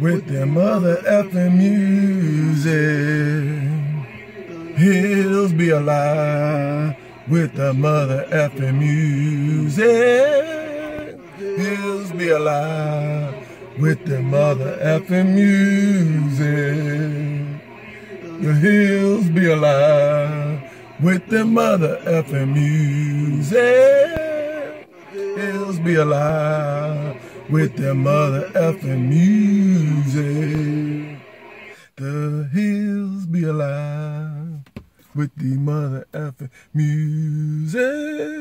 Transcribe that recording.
with their mother effing music. Hills be alive with the mother effing music. Hills be alive with the mother effing music. The hills be alive with the mother effing music. Hills be alive with their mother effing music. The hills be alive with the mother effing music.